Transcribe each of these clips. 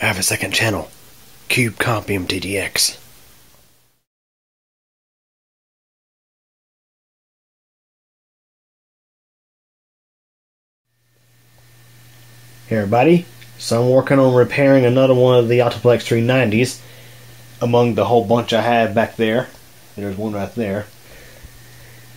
I have a second channel, Cube Comp MTDX. Hey everybody, so I'm working on repairing another one of the Optiplex 390s among the whole bunch I have back there. There's one right there.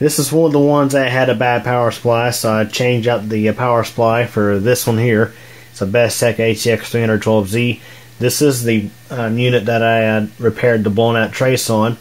This is one of the ones that had a bad power supply, so I changed out the uh, power supply for this one here. It's a Bestec ATX 312Z. This is the uh, unit that I uh, repaired the blown out trace on.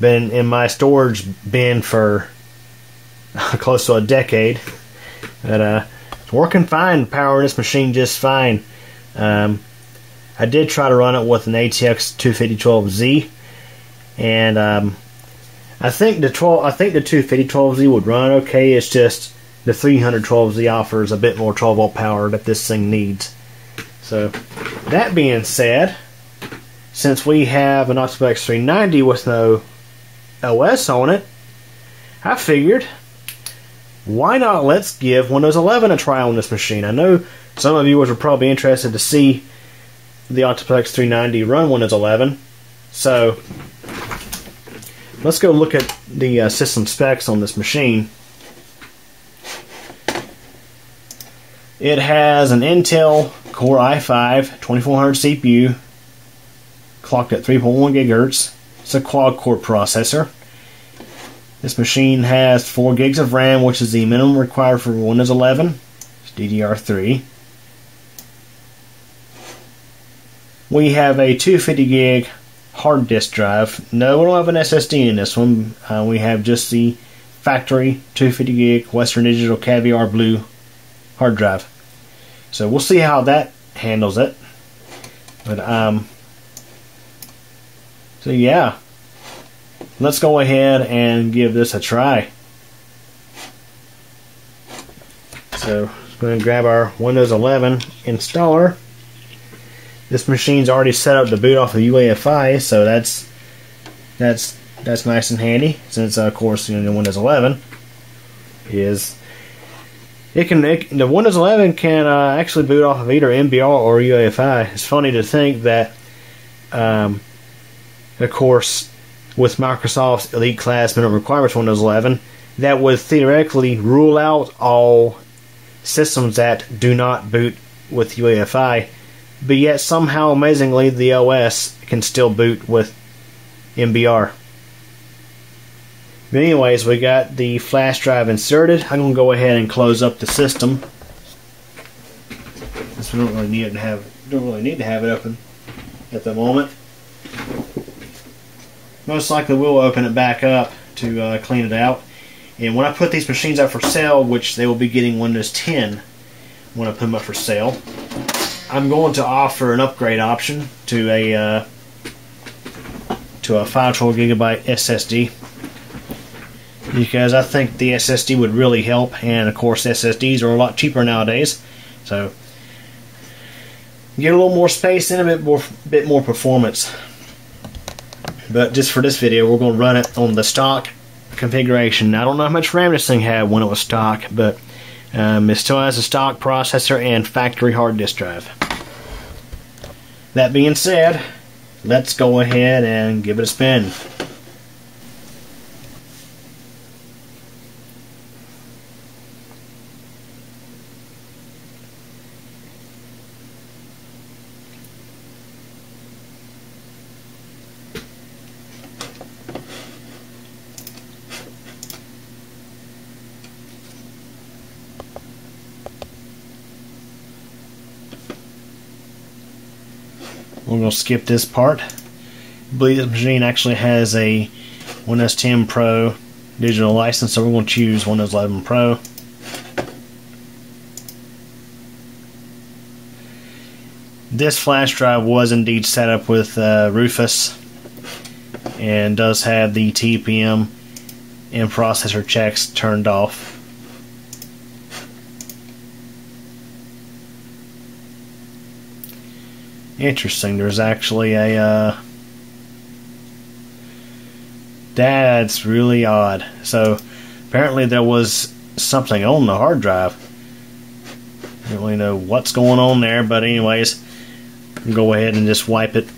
Been in my storage bin for close to a decade. But uh, it's working fine, powering this machine just fine. Um, I did try to run it with an ATX 25012Z, and um, I think the 12, I think the 25012Z would run okay. It's just the 312Z offers a bit more 12 volt power that this thing needs. So, that being said, since we have an Optiplex 390 with no OS on it, I figured why not let's give Windows 11 a try on this machine. I know some of you are probably interested to see the Optiplex 390 run Windows 11. So let's go look at the uh, system specs on this machine. It has an Intel Core i5 2400 CPU clocked at 3.1 gigahertz. It's a quad core processor. This machine has 4 gigs of RAM, which is the minimum required for Windows 11. It's DDR3. We have a 250 gig hard disk drive. No, we don't have an SSD in this one. Uh, we have just the factory 250 gig Western Digital Caviar Blue hard drive. So we'll see how that handles it. But um, so yeah, let's go ahead and give this a try. So I'm going to grab our Windows 11 installer. This machine's already set up to boot off of UEFI, so that's that's that's nice and handy. Since uh, of course you know Windows 11 is it can it, the Windows 11 can uh, actually boot off of either MBR or UEFI. It's funny to think that, um, of course, with Microsoft's Elite Class minimum requirements for Windows 11, that would theoretically rule out all systems that do not boot with UEFI, but yet somehow amazingly the OS can still boot with MBR. But anyways, we got the flash drive inserted. I'm gonna go ahead and close up the system. We don't really need to have don't really need to have it open at the moment. Most likely we'll open it back up to uh, clean it out. And when I put these machines up for sale, which they will be getting Windows 10 when I put them up for sale, I'm going to offer an upgrade option to a uh, to a 512 gigabyte SSD because I think the SSD would really help, and of course SSDs are a lot cheaper nowadays, so get a little more space and a bit more bit more performance. But just for this video, we're going to run it on the stock configuration. I don't know how much RAM this thing had when it was stock, but um, it still has a stock processor and factory hard disk drive. That being said, let's go ahead and give it a spin. To skip this part. I believe this machine actually has a Windows 10 Pro digital license, so we're going to choose Windows 11 Pro. This flash drive was indeed set up with uh, Rufus and does have the TPM and processor checks turned off. Interesting. There's actually a. Uh, that's really odd. So apparently there was something on the hard drive. I don't really know what's going on there, but anyways, go ahead and just wipe it.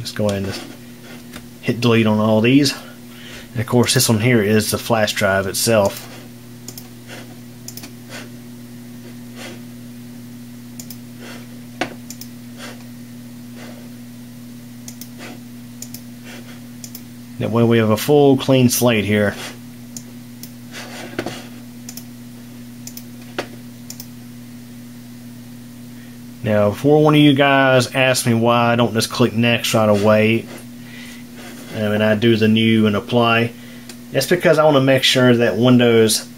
Just go ahead and just hit delete on all these. And of course, this one here is the flash drive itself. Way we have a full clean slate here. Now, before one of you guys asks me why I don't just click next right away, and when I do the new and apply, it's because I want to make sure that Windows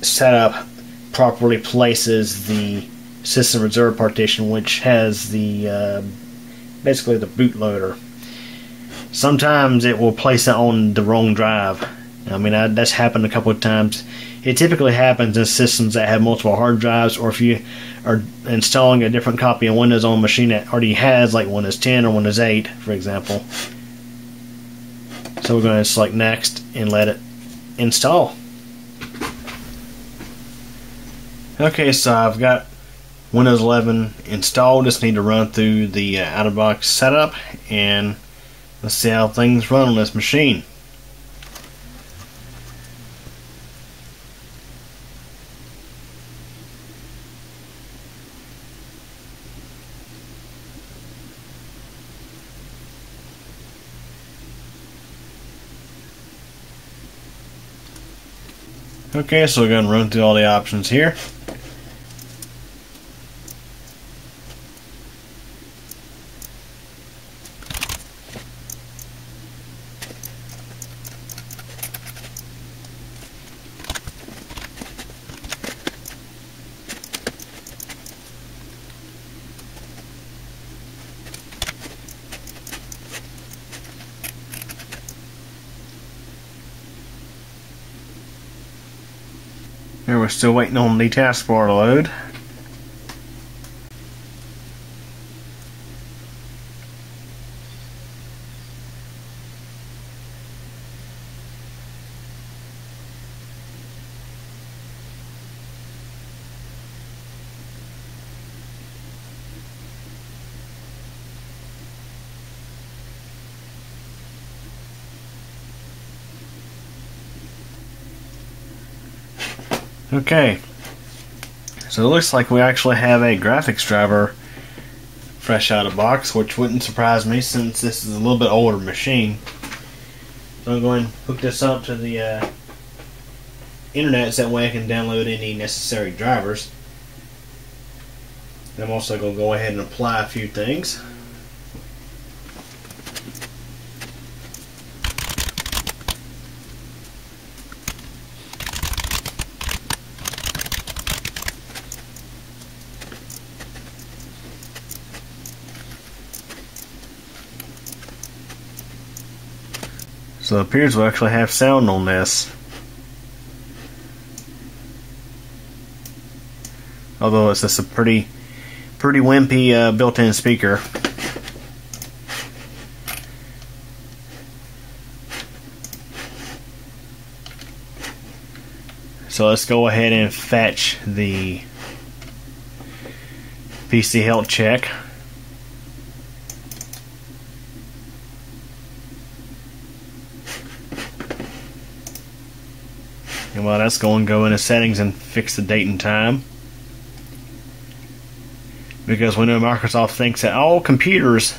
setup properly places the system reserve partition, which has the uh, basically the bootloader. Sometimes it will place it on the wrong drive. I mean, I, that's happened a couple of times. It typically happens in systems that have multiple hard drives, or if you are installing a different copy of Windows on a machine that already has, like Windows 10 or Windows 8, for example. So we're going to select Next and let it install. Okay, so I've got Windows 11 installed. Just need to run through the uh, out-of-box setup and let's see how things run on this machine. Okay, so we're going to run through all the options here. We're still waiting on the taskbar to load. Okay. So it looks like we actually have a graphics driver fresh out of box, which wouldn't surprise me since this is a little bit older machine. So I'm going to hook this up to the uh, internet so that way I can download any necessary drivers. And I'm also going to go ahead and apply a few things. So it appears we actually have sound on this. Although it's just a pretty, pretty wimpy uh, built-in speaker. So let's go ahead and fetch the PC health check. And while that's going, to go into settings and fix the date and time. Because we know Microsoft thinks that all computers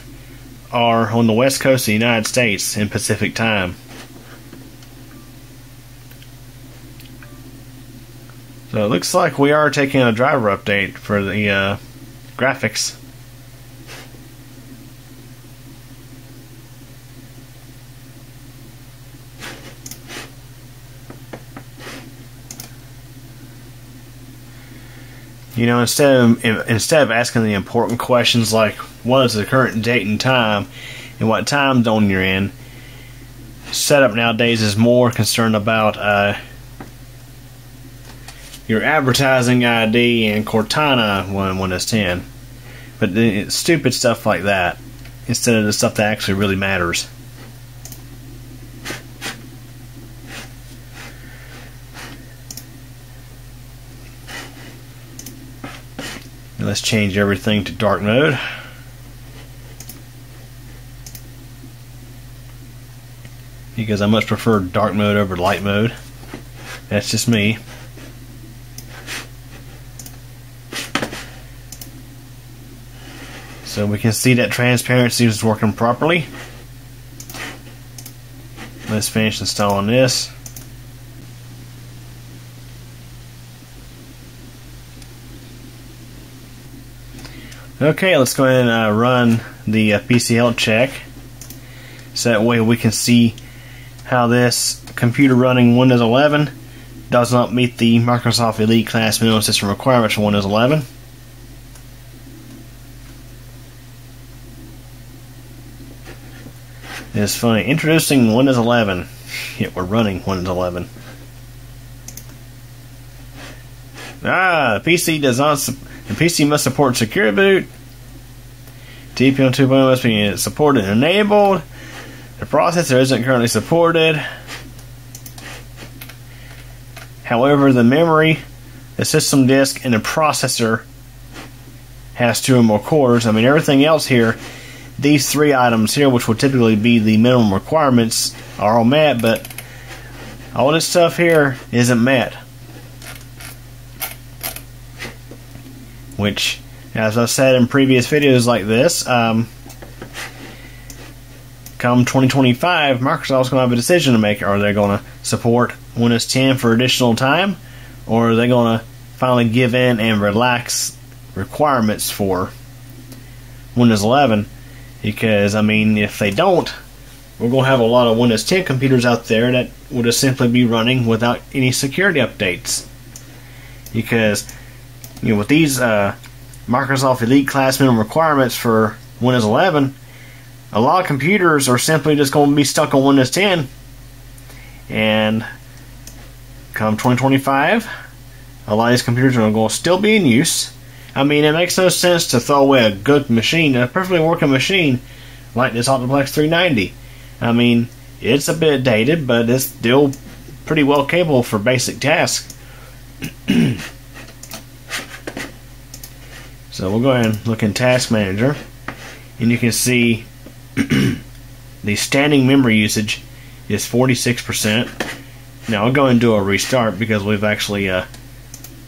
are on the west coast of the United States in Pacific time. So it looks like we are taking a driver update for the uh, graphics. You know, instead of instead of asking the important questions like what is the current date and time and what time zone you're in, setup nowadays is more concerned about uh, your advertising ID and Cortana when Windows 10, but it's stupid stuff like that instead of the stuff that actually really matters. And let's change everything to dark mode. Because I much prefer dark mode over light mode. That's just me. So we can see that transparency is working properly. Let's finish installing this. Okay, let's go ahead and uh, run the uh, PC health check. So that way we can see how this computer running Windows 11 does not meet the Microsoft Elite Class minimum system requirements for Windows 11. It's funny. Introducing Windows 11. Yet we're running Windows 11. Ah, the PC does not. The PC must support Secure Boot. TPM 2.0 must be supported and enabled. The processor isn't currently supported. However, the memory, the system disk, and the processor has two or more cores. I mean, everything else here these three items here, which would typically be the minimum requirements, are all met, but all this stuff here isn't met. Which, as I've said in previous videos like this, um, come 2025, Microsoft's going to have a decision to make. Are they going to support Windows 10 for additional time, or are they going to finally give in and relax requirements for Windows 11? Because, I mean, if they don't, we're going to have a lot of Windows 10 computers out there that just simply be running without any security updates. Because, you know, with these uh, Microsoft Elite class minimum requirements for Windows 11, a lot of computers are simply just going to be stuck on Windows 10. And come 2025, a lot of these computers are going to still be in use I mean, it makes no sense to throw away a good machine, a perfectly working machine like this Optiplex 390. I mean, it's a bit dated, but it's still pretty well capable for basic tasks. so we'll go ahead and look in Task Manager, and you can see the standing memory usage is 46%. Now I'll go and do a restart because we've actually uh,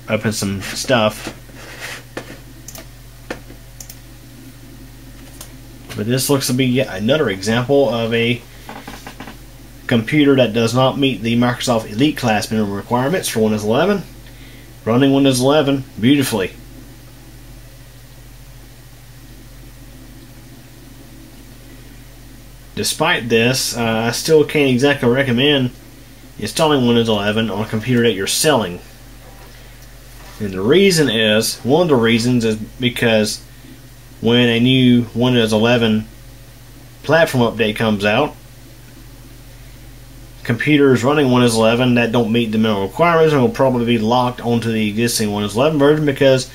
opened some stuff But this looks to be yet another example of a computer that does not meet the Microsoft Elite class minimum requirements for Windows 11. Running Windows 11 beautifully. Despite this, uh, I still can't exactly recommend installing Windows 11 on a computer that you're selling. And the reason is, one of the reasons is because when a new Windows 11 platform update comes out, computers running Windows 11 that don't meet the minimum requirements will probably be locked onto the existing Windows 11 version because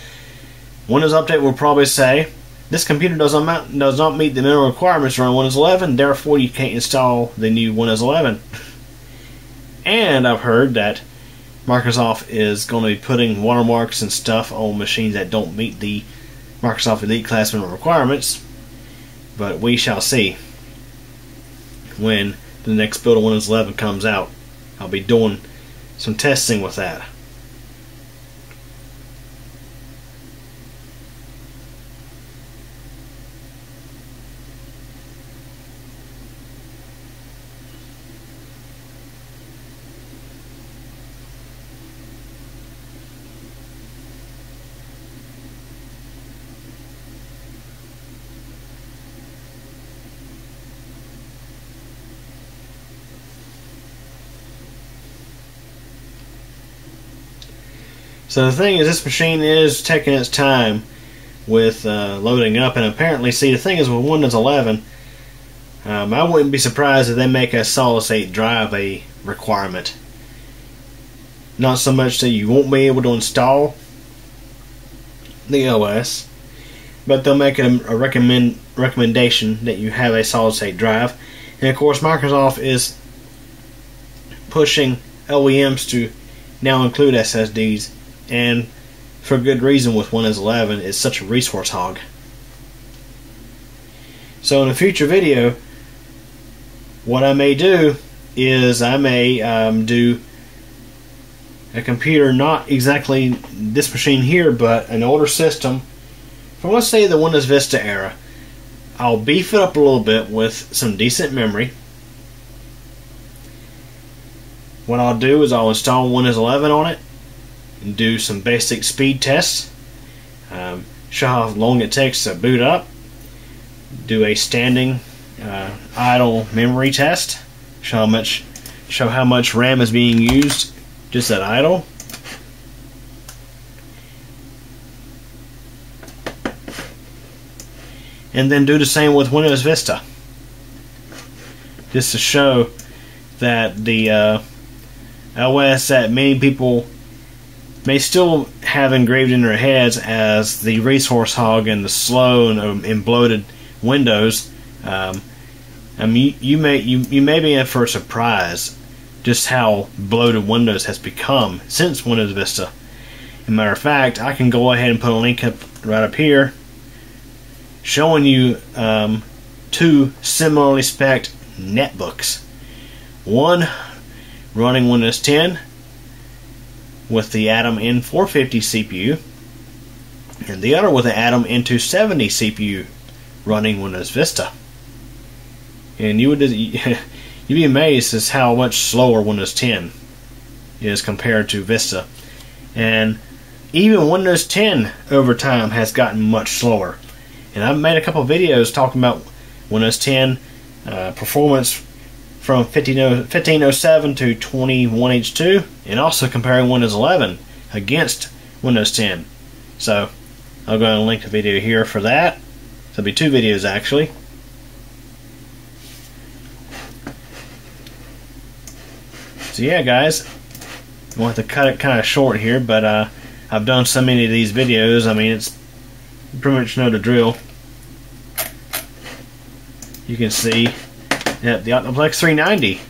Windows Update will probably say this computer does not does not meet the minimum requirements run Windows 11, therefore you can't install the new Windows 11. And I've heard that Microsoft is going to be putting watermarks and stuff on machines that don't meet the Microsoft Elite class minimum requirements, but we shall see when the next build of Windows 11 comes out. I'll be doing some testing with that. So the thing is, this machine is taking its time with uh, loading up, and apparently, see, the thing is with Windows 11, um, I wouldn't be surprised if they make a solid state drive a requirement. Not so much that you won't be able to install the OS, but they'll make a, a recommend recommendation that you have a solid state drive. And of course, Microsoft is pushing OEMs to now include SSDs and for good reason with Windows 11 is such a resource hog. So in a future video, what I may do is I may um, do a computer, not exactly this machine here, but an older system from let's say the Windows Vista era. I'll beef it up a little bit with some decent memory. What I'll do is I'll install Windows 11 on it and do some basic speed tests. Um, show how long it takes to boot up. Do a standing uh, idle memory test. Show how much show how much RAM is being used just at idle. And then do the same with Windows Vista. Just to show that the uh, OS that many people may still have engraved in their heads as the resource hog and the slow and, and bloated Windows. Um, I mean, you, you, may you, you may be in for a surprise just how bloated Windows has become since Windows Vista. As a matter of fact, I can go ahead and put a link up right up here showing you um, two similarly spec'd netbooks. One running Windows 10 with the Atom N450 CPU, and the other with the Atom N270 CPU running Windows Vista. And you would you'd be amazed as how much slower Windows 10 is compared to Vista. And even Windows 10 over time has gotten much slower. And I've made a couple videos talking about Windows 10 uh, performance from 1507 to 21H2 and also comparing Windows 11 against Windows 10. So I'll go and link the video here for that. There'll be two videos actually. So yeah guys, I want to cut it kind of short here, but uh, I've done so many of these videos, I mean it's pretty much know the drill. You can see yeah, the Optiplex 390.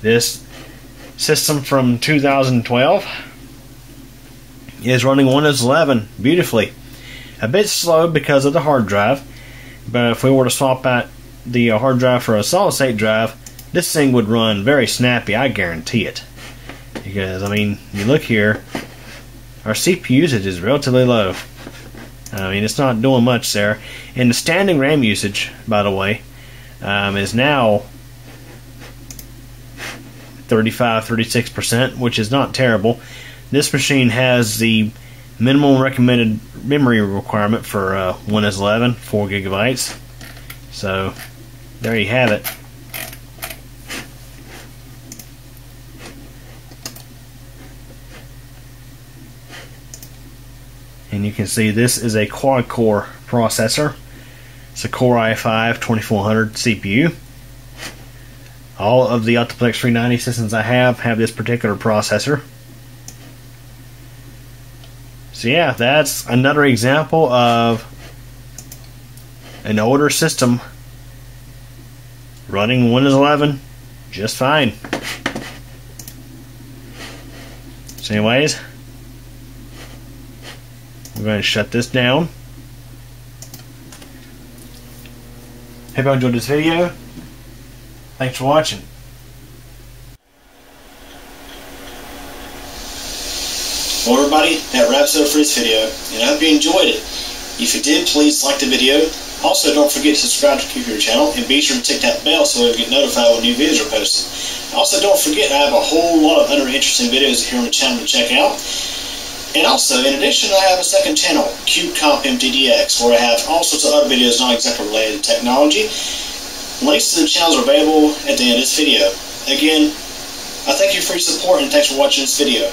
This system from 2012 is running Windows 11 beautifully. A bit slow because of the hard drive, but if we were to swap out the uh, hard drive for a solid state drive, this thing would run very snappy, I guarantee it. Because, I mean, you look here, our CPU usage is relatively low. I mean, it's not doing much there. And the standing RAM usage, by the way, um, is now 35 36%, which is not terrible. This machine has the minimum recommended memory requirement for uh, Windows 11, 4 gigabytes. So there you have it. And you can see this is a quad core processor. It's a Core i5 2400 CPU. All of the Optiplex 390 systems I have have this particular processor. So yeah, that's another example of an older system running Windows 11 just fine. So anyways, we're going to shut this down. Hope you enjoyed this video. Thanks for watching. Well everybody, that wraps it up for this video, and I hope you enjoyed it. If you did, please like the video. Also, don't forget to subscribe to Computer Channel, and be sure to tick that bell so you'll get notified when new videos are posted. Also, don't forget I have a whole lot of other interesting videos here on the channel to check out. And also, in addition, I have a second channel, CubeComp MTDX, where I have all sorts of other videos not exactly related to technology. Links to the channels are available at the end of this video. Again, I thank you for your support and thanks for watching this video.